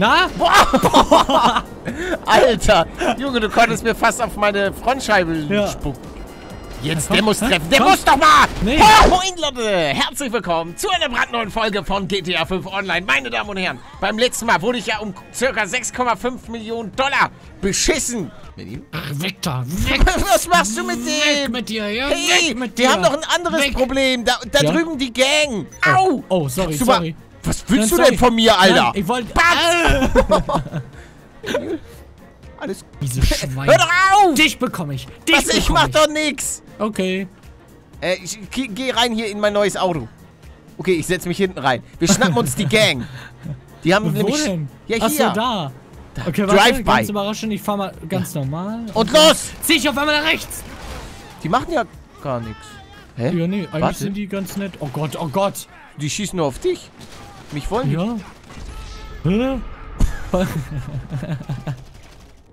Na? Alter, Junge, du konntest mir fast auf meine Frontscheibe Ja. spucken. Jetzt, komm, der muss hä? treffen. Der Komm. muss doch mal! Nee. Moin, Leute! Herzlich willkommen zu einer brandneuen Folge von GTA 5 Online. Meine Damen und Herren, beim letzten Mal wurde ich ja um circa 6,5 Millionen Dollar beschissen. Ach, weg da. Weg. Was machst du mit Weg dem? mit dir, ja? Hey, weg mit wir dir. haben doch ein anderes Weg. Problem. Da, da Ja? drüben die Gang. Au! Oh, sorry, mal- sorry. Was willst Nein, du denn von mir, Alter? Nein, ich wollte... Alles Diese Schwein. Hör doch auf! Dich bekomme ich. Dich Was, ich bekomme mach doch nix. Okay. Äh, ich geh, rein hier in mein neues Auto. Okay, ich setz mich hinten rein. Wir schnappen uns die Gang. Die haben Wo nämlich... denn? Ja, hier. so, da. Okay, warte, ganz überraschend. Ich fahr mal ganz normal. Und los! Zieh ich auf einmal nach rechts. Die machen ja gar nichts. Hä? Ja, nee, eigentlich Warte. sind die ganz nett. Oh Gott, oh Gott. Die schießen nur auf dich. Mich wollen die. Ja.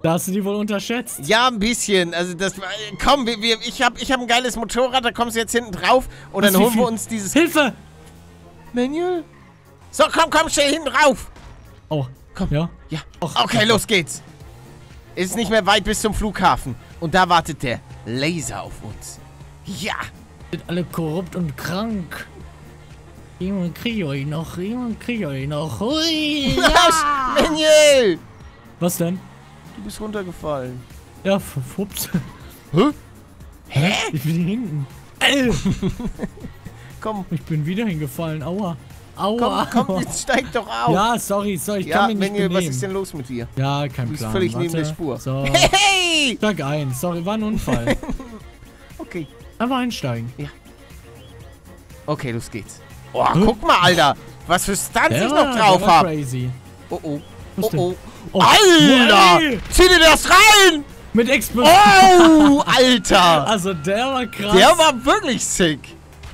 Da hast du die wohl unterschätzt. Ja, ein bisschen. Also das... Komm, wir, wir, ich hab, ich hab ein geiles Motorrad, da kommst du jetzt hinten drauf. Und Was, dann holen wir uns dieses... Hilfe! Manual? So, komm, komm, schnell hinten rauf. Oh, Komm. Ja. Ja. Ach, Okay, los geht's. Ist nicht mehr weit bis zum Flughafen. Und da wartet der Laser auf uns. Ja. Sind alle korrupt und krank. Jemand krieg euch noch, jemand krieg euch noch. Hui, Ja. ja. Manuel! Was denn? Du bist runtergefallen. Ja, f- ups. Hä? Hä? Ich bin hier hinten. Äh, Komm, ich bin wieder hingefallen. Aua. komm, Aua. komm, jetzt steig doch auf. Ja, sorry, sorry, ich Ja, kann mich nicht Manuel, was benehmen. ist denn los mit dir? Ja, kein Du bist Plan. völlig Warte. neben der Spur. So, Hey! Tag 1. Sorry, war ein Unfall. Okay, Einfach einsteigen. okay, los geht's. Oh, guck mal, Alter. Was für Stunts ich war- noch drauf der war hab. crazy. Oh, oh. Oh, oh. Oh. Alter! Hey! Zieh dir das rein! Mit Explosion. Oh, Alter! Also der war krass. Der war wirklich sick.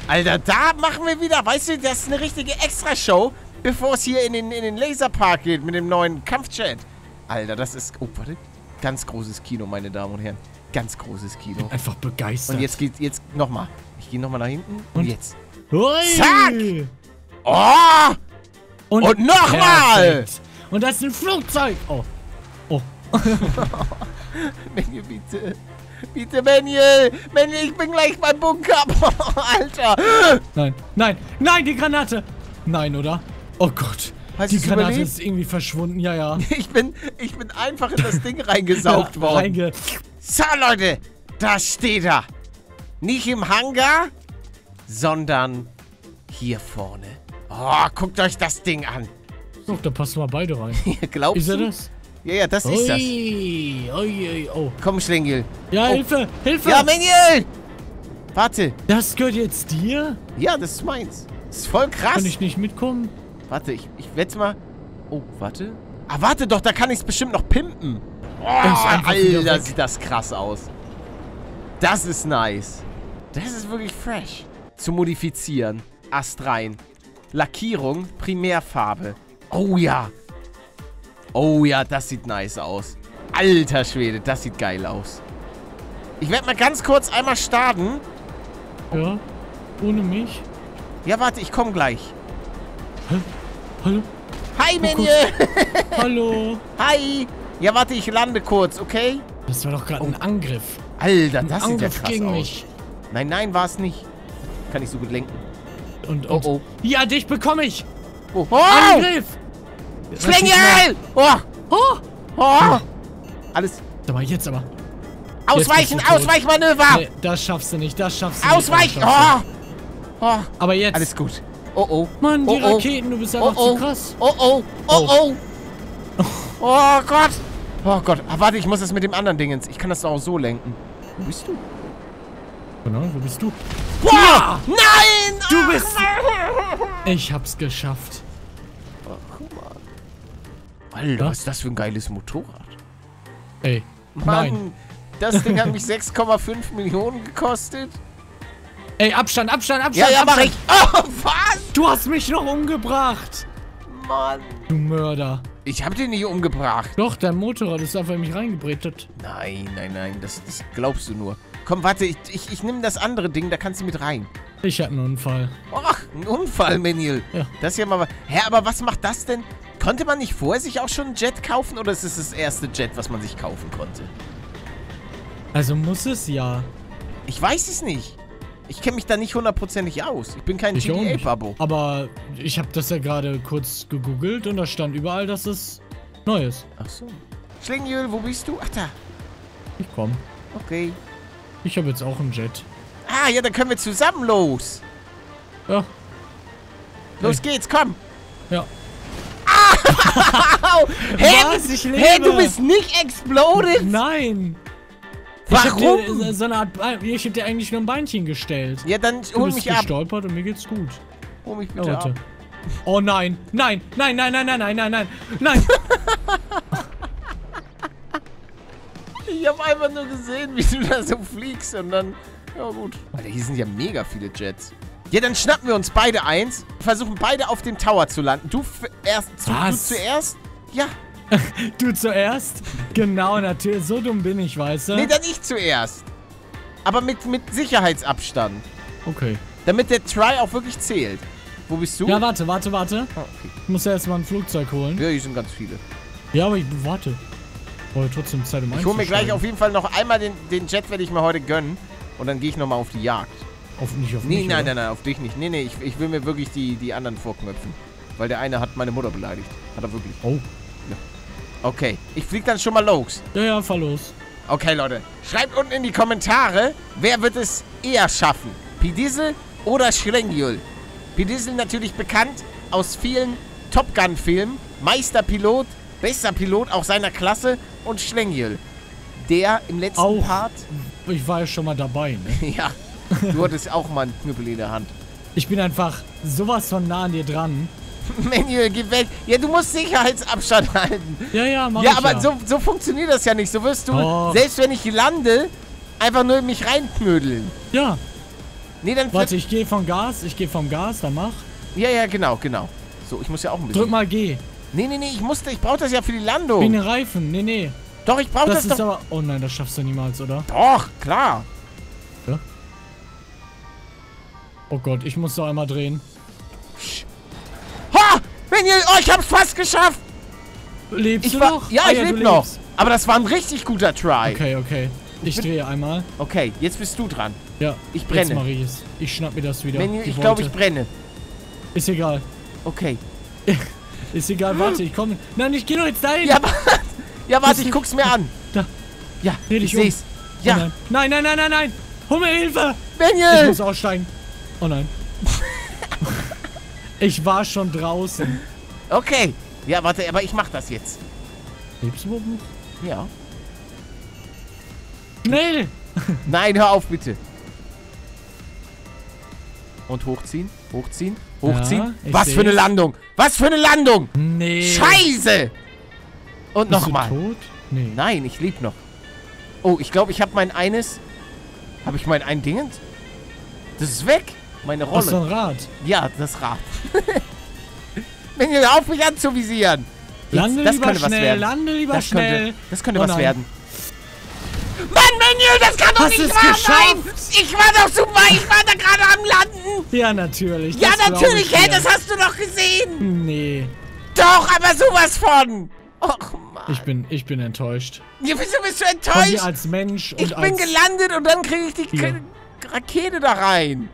Alter, da machen wir wieder, weißt du, das ist eine richtige Extra-Show, bevor es hier in den, in den Laserpark geht mit dem neuen Kampfjet. Alter, das ist, oh, warte, ganz großes Kino, meine Damen und Herren. Ganz großes Kino. Einfach begeistert. Und jetzt geht, jetzt nochmal. Ich gehe nochmal nach hinten und, Und? jetzt. Hui. Zack! Oh! Und nochmal! Perfekt. Und das ist ein Flugzeug. Oh. Oh. Manuel, bitte. Bitte, Manuel. Manuel, ich bin gleich beim Bunker. Alter. Nein, nein, nein, die Granate. Nein, oder? Oh Gott. Hast die Granate überlebt? ist irgendwie verschwunden. Ja, ja. Ich bin, ich bin einfach in das Ding reingesaugt Ja, worden. reinge So, Leute, da steht er. Nicht im Hangar, sondern hier vorne. Oh, guckt euch das Ding an. oh, da passen wir beide rein. Glaubst Ist er du? das? Ja, ja, das ist das. Ui, ui, oh. Komm, Schlingel. Ja, Oh. Hilfe, Hilfe. Ja, Manuel! Warte. das gehört jetzt dir? Ja, das ist meins. Das ist voll krass. Kann ich nicht mitkommen? Warte, ich, ich wette mal. Oh, warte. Ah, warte doch, da kann ich es bestimmt noch pimpen. Oh, ist Alter, sieht das krass aus. Das ist nice. Das ist wirklich fresh. Zu modifizieren. Ast rein. Lackierung, Primärfarbe. Oh ja. Oh ja, das sieht nice aus. Alter Schwede, das sieht geil aus. Ich werde mal ganz kurz einmal starten. Ja. Ohne mich? Ja, warte, ich komme gleich. Hallo? Hi, Oh, Minion. Hallo? Hi. Ja, warte, ich lande kurz, okay? Das war doch gerade ein Angriff. Alter, Ein das sieht ja Angriff krass gegen aus. mich. Nein, nein, war es nicht. Kann ich so gut lenken. Und, Oh, und oh. Ja, dich bekomme ich. Oh, oh! Angriff. Schlingel! Oh! Oh. Oh! Alles. Sag mal, jetzt aber. Ausweichen, tot. Ausweichmanöver! Nee, das schaffst du nicht, das schaffst du Ausweichen! nicht. schaffst Oh! Oh! Aber jetzt. Alles gut. Oh, oh. Mann, die oh, oh. Raketen, du bist Oh, einfach oh. zu krass. Oh, oh. Oh, oh. Oh Gott. Oh Gott. Ah, warte, ich muss das mit dem anderen Dingens. Ich kann das auch so lenken. Wo bist du? Genau, wo bist du? Boah! Nein! Du bist... Ich hab's geschafft. Alter, Was? was ist das für ein geiles Motorrad? Ey. Mann, Nein. das Ding hat mich 6,5 Millionen gekostet. Ey, Abstand, Abstand, Abstand. Ja, ja, mach Abstand. ich. Oh, was? Du hast mich noch umgebracht. Mann. Du Mörder. Ich hab den nicht umgebracht. Doch, dein Motorrad ist einfach in mich reingebretet. Nein, nein, nein, das, das glaubst du nur. Komm, warte, ich, ich, ich nehme das andere Ding, da kannst du mit rein. Ich hatte einen Unfall. Ach, ein Unfall, Meniel. Ja. Das ist ja mal. Hä, aber was macht das denn? Konnte man nicht vorher sich auch schon ein Jet kaufen oder ist es das erste Jet, was man sich kaufen konnte? Also muss es ja. Ich weiß es nicht. Ich kenne mich da nicht hundertprozentig aus. Ich bin kein. GTA-Babo. Aber ich habe das ja gerade kurz gegoogelt und da stand überall, dass es neu ist. Ach so. Schlingenjöl, wo bist du? Ach da. Ich komm. Okay. Ich habe jetzt auch einen Jet. Ah, ja, dann können wir zusammen los. Ja, Los geht's, komm. ja. Au! Hä, Was? Ich hä, du bist nicht exploded? Nein. Ich hab Warum? dir äh, so eine Art, Be- ich hab dir eigentlich nur ein Beinchen gestellt. Ja, dann Du hol bist mich ab. gestolpert und mir geht's gut. Hol mich bitte warte. ab. Oh nein, nein, nein, nein, nein, nein, nein, nein, nein, nein. Ich habe einfach nur gesehen, wie du da so fliegst und dann... Ja gut. Alter, hier sind ja mega viele Jets. Ja, dann schnappen wir uns beide eins. Versuchen beide auf dem Tower zu landen. Du erst, zu, du zuerst? Ja. Du zuerst? Genau, natürlich. So dumm bin ich, weißt du? Nee, dann ich zuerst. Aber mit, mit Sicherheitsabstand. Okay. Damit der Try auch wirklich zählt. Wo bist du? Ja, warte, warte, warte. Ah, okay. Ich muss ja erstmal ein Flugzeug holen. Ja, hier sind ganz viele. Ja, aber ich warte. Brauche trotzdem Zeit, um Ich hole mir gleich auf jeden Fall noch einmal den, den Jet, werde ich mir heute gönnen. Und dann gehe ich nochmal auf die Jagd. Auf, nicht auf Nee, mich, nein, oder? nein, nein, auf dich nicht. Nee, nee, ich, ich will mir wirklich die, die anderen vorknöpfen. Weil der eine hat meine Mutter beleidigt. Hat er wirklich. Oh. Okay, ich flieg dann schon mal los. Ja, ja, fahr los. Okay, Leute. Schreibt unten in die Kommentare, wer wird es eher schaffen? Pidiesel oder Schlengjul? Pidiesel natürlich bekannt aus vielen Top Gun-Filmen. Meisterpilot, bester Pilot auch seiner Klasse. Und Schlengjul, der im letzten Auch. Part... Ich war ja schon mal dabei, ne? ja, du hattest auch mal einen Knüppel in der Hand. Ich bin einfach sowas von nah an dir dran. Manuel, geh weg. Ja, du musst Sicherheitsabstand halten. Ja, ja, mach ja, ich aber ja. So, so funktioniert das ja nicht. So wirst du, Doch. selbst wenn ich lande, einfach nur in mich reinknödeln. Ja, Nee, dann... warte, ich gehe vom Gas, ich gehe vom Gas, dann mach. Ja, ja, genau, genau. So, ich muss ja auch ein bisschen... Drück mal G. Nee, nee, nee, ich musste, ich brauche das ja für die Landung. eine Reifen. Nee, nee. Doch, ich brauche Das das, ist doch. aber... Oh nein, das schaffst du niemals, oder? Doch, klar. Oh Gott, ich muss doch einmal drehen. Ha! Manuel, oh, ich hab's fast geschafft. Lebst Ich du war, noch? ja, Ah ich du lebe noch. Aber das war ein richtig guter Try. Okay, okay. Ich bin- drehe einmal. Okay, jetzt bist du dran. Ja. Ich Jetzt brenne. mach ich es. Ich schnapp mir das wieder. Die ich glaube, ich brenne. Ist egal. Okay. Ist egal, warte, ich komme. Nein, ich geh doch jetzt dahin. Ja, warte. Ja, warte, ich guck's mir an. Da. Ja, Dreh ich um. seh's. Oh Ja, nein. nein, nein, nein, nein, nein. Hol mir Hilfe. Ich Manuel. muss aussteigen. Oh nein. ich war schon draußen. Okay. Ja, warte, aber ich mach das jetzt. Lebst du? Ja. Schnell. Nein, hör auf, bitte. Und hochziehen, hochziehen, hochziehen. ich Was für eine seh's. Landung. Was für eine Landung. Nee. Scheiße. Und nochmal. Nee. Nein, ich lebe noch. Oh, ich glaube, ich habe mein eines... Habe ich mein ein Dingens? Das ist weg. Meine Aus so Rolle. ein Rad. Ja, das Rad. Wenn ihr auf mich anzuvisieren. Jetzt, Lande das lieber könnte was schnell, werden. lande lieber Das schnell. könnte, das könnte Oh was werden. Manuel, das kann doch Hast nicht wahr sein! Ich war doch super, ich war da gerade am Landen! Ja, natürlich. Ja, natürlich, ich hä, das hast du doch gesehen! Nee, Doch, aber sowas von! Och, Mann. ich bin, ich bin enttäuscht. Ja, wieso bist du Von enttäuscht? dir als Mensch und Ich bin gelandet und dann kriege ich die. K Rakete da rein.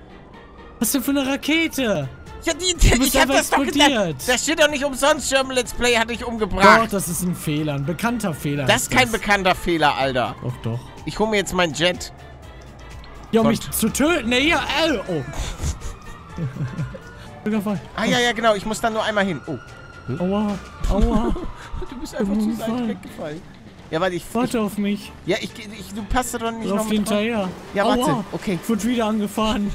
Was denn für eine Rakete? Ja, die, die ich hab das doch explodiert. gedacht. Das steht doch nicht umsonst, German Let's Play hat dich Doch, umgebracht. das ist ein Fehler, ein bekannter Fehler. das ist kein bekannter Fehler, Alter. Doch, doch. Ich hole mir jetzt meinen Jet. Ja, um Gott. mich zu töten. Nee, ja, oh. Ah, ja, ja, genau. Ich muss dann nur einmal hin. Oh, Aua, aua. du bist einfach zur Seite weggefallen. Ja, warte, ich... ich Warte auf mich. ja, ich, ich... Du passt da doch nicht Lauf noch hinterher. Ja, warte. Aua. Okay, Ich wurde wieder angefahren.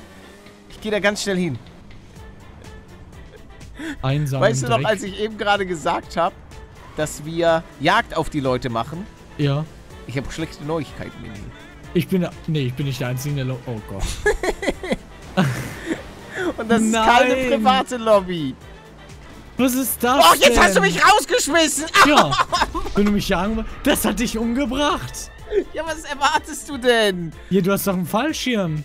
ich gehe da ganz schnell hin. Einsam Weißt du noch, als ich eben gerade gesagt habe, dass wir Jagd auf die Leute machen? Ja. Ich habe schlechte Neuigkeiten, Mini. Ich bin... Nee, ich bin nicht der Einzige, der... Lo oh Gott. Und das ist Nein. keine private Lobby. Was ist das Oh, jetzt denn? hast du mich rausgeschmissen. Ja. Wenn du mich hier ange... Das hat dich umgebracht. ja, was erwartest du denn? Ja, du hast doch einen Fallschirm.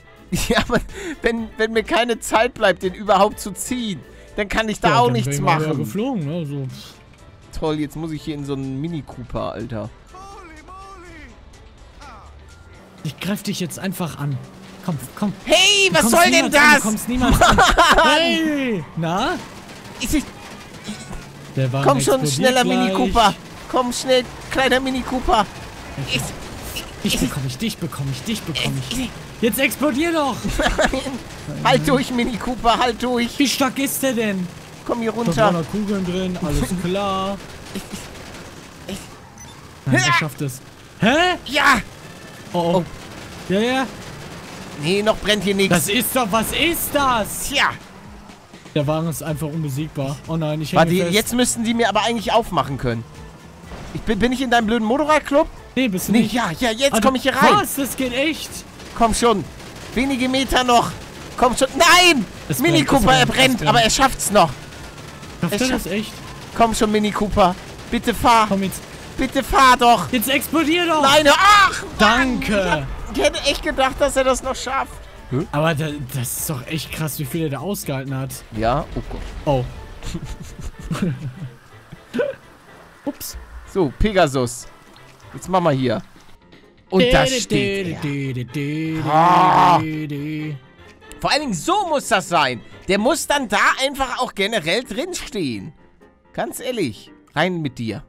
Ja, aber wenn, wenn mir keine Zeit bleibt, den überhaupt zu ziehen. Dann kann ich da Ja, auch nichts machen. geflogen, ne? So. Toll, jetzt muss ich hier in so einen Mini Cooper, Alter. Ich greif dich jetzt einfach an. Komm, komm. Hey, was soll denn niemals An, du das? kommst an. Hey! Na? Ich, ich, komm schon, schneller gleich. Mini Cooper. Komm schnell, kleiner Mini Cooper. Ich, Dich bekomme ich, dich bekomme ich, dich bekomme ich. Jetzt explodier doch! halt durch, Mini Cooper, halt durch. Wie stark ist der denn? Komm hier Da runter. waren Kugeln drin, alles klar. Nein, er schafft es. Hä? Ja. Oh, oh. Ja, ja. Nee, noch brennt hier nichts. Das ist doch, was ist das? Tja. Der Wagen ist einfach unbesiegbar. Oh nein, ich hänge Warte, fest. jetzt müssten die mir aber eigentlich aufmachen können. Ich bin, bin ich in deinem blöden Motorradclub? Nee, bist du Nee, nicht. ja, ja, jetzt Ah, komme ich hier rein. Was? Das geht echt? Komm schon. Wenige Meter noch. Komm schon. Nein! Es Mini brennt, Cooper, er brennt, brennt, aber er schafft's noch. Schafft er schafft- das echt? Komm schon, Mini Cooper. Bitte fahr. Komm jetzt. Bitte fahr doch. Jetzt explodier doch! Nein, ach! Danke! Ich hätte echt gedacht, dass er das noch schafft. Aber da, das ist doch echt krass, wie viel er da ausgehalten hat. Ja, oh Gott. Oh. Ups. So, Pegasus. Jetzt machen wir hier. Und da steht er. Ah. Vor allen Dingen so muss das sein. Der muss dann da einfach auch generell drinstehen. Ganz ehrlich. Rein mit dir.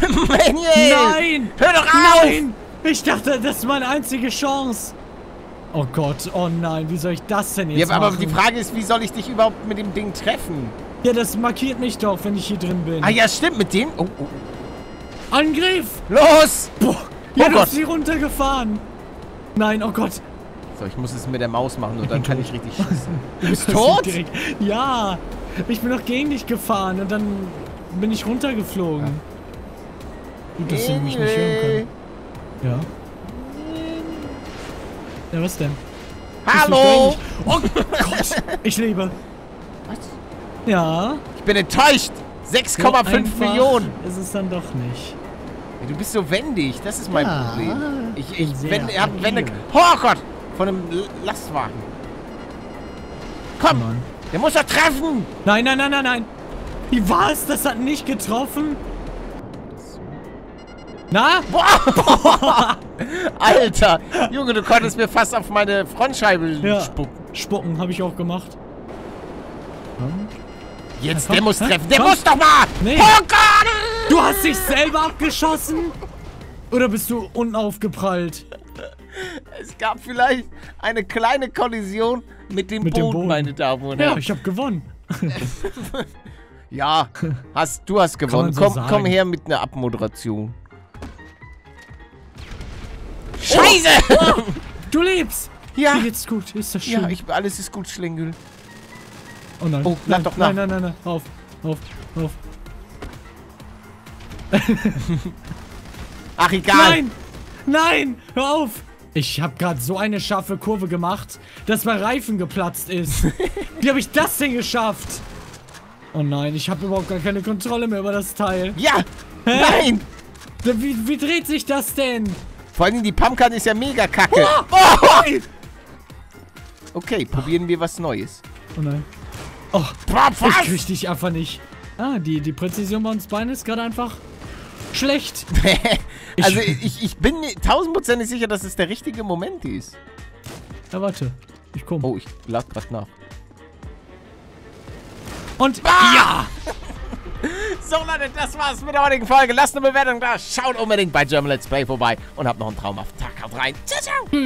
Manuel! Nein! Hör doch auf! Nein! Ich dachte, das ist meine einzige Chance. Oh Gott, oh nein, wie soll ich das denn jetzt Ja, aber machen? die Frage ist, wie soll ich dich überhaupt mit dem Ding treffen? Ja, das markiert mich doch, wenn ich hier drin bin. Ah ja, stimmt, mit dem. Oh, oh. Angriff! Los! Boah, ja, Oh du Gott. hast sie runtergefahren. Nein, oh Gott. So, ich muss es mit der Maus machen und dann kann ich richtig schießen. Du bist tot? Ja, ich bin doch gegen dich gefahren und dann bin ich runtergeflogen. Gut, dass sie mich nicht hören können. Ja. Ja, was denn? Hallo! Oh Gott, ich lebe. Was? Ja. Ich bin enttäuscht. so 6,5 einfach Millionen. Ist es dann doch nicht. Ja, Du bist so wendig, das ist mein Ja, Problem. Ich, ich wende, er hat wende, oh Gott, von einem Lastwagen. Komm, Mann. der muss doch treffen. Nein, nein, nein, nein, nein. Wie war es? Das hat nicht getroffen? Na? Alter, Junge, du konntest mir fast auf meine Frontscheibe Ja. spucken. Spucken habe ich auch gemacht. Hm? Jetzt, komm, der muss treffen. Der Komm. muss doch mal. Nee. Oh Gott. Du hast dich selber abgeschossen? Oder bist du unten aufgeprallt? Es gab vielleicht eine kleine Kollision mit dem, Mit dem Boden, Boden. meine Damen und Ja, Herren. ich habe gewonnen. Ja, hast, du hast gewonnen. so komm, sagen. komm her mit einer Abmoderation. Scheiße! Du lebst. Ja, Mir geht's gut. Ist das schön? ja, ich, alles ist gut, Schlingel. oh nein. Oh, lad nein, doch nach. Nein, nein, nein, nein. Auf, auf, auf. Ach, egal. Nein! Nein! Hör auf! Ich habe gerade so eine scharfe Kurve gemacht, dass mein Reifen geplatzt ist. Wie habe ich das denn geschafft? Oh nein, ich habe überhaupt gar keine Kontrolle mehr über das Teil. Ja! Hä? Nein! Wie, wie dreht sich das denn? Vor allem die Pumpkin ist ja mega kacke. Oh, Oh! Okay, probieren wir was Neues. Oh nein. Oh, Boah, ich was? krieg dich einfach nicht. Ah, die, die Präzision bei uns beiden ist gerade einfach schlecht. also ich, ich bin tausendprozentig sicher, dass es der richtige Moment ist. Ja, warte. Ich komm. Oh, ich lade gerade nach. Und Ah! ja! So Leute, das war's mit der heutigen Folge. Lasst eine Bewertung da. Schaut unbedingt bei German Let's Play vorbei und habt noch einen traumhaften Tag. Haut rein. Ciao, ciao.